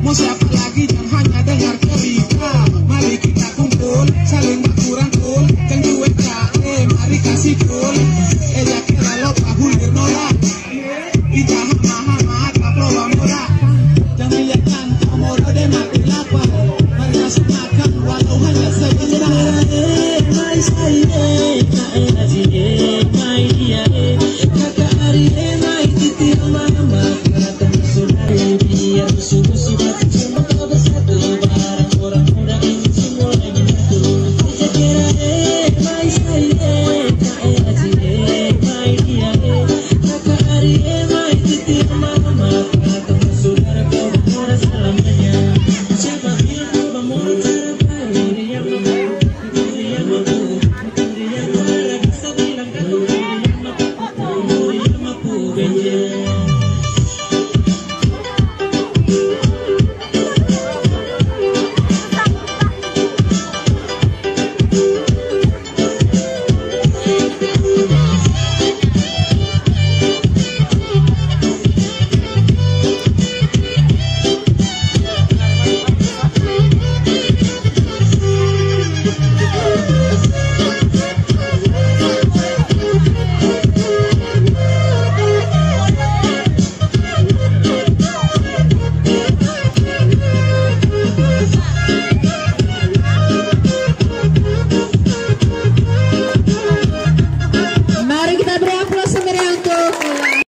Musyaf lagi dan hanya dengar cerita Mari kita kumpul, saling berkurang pol, Dan duet KM, mari kasih pol.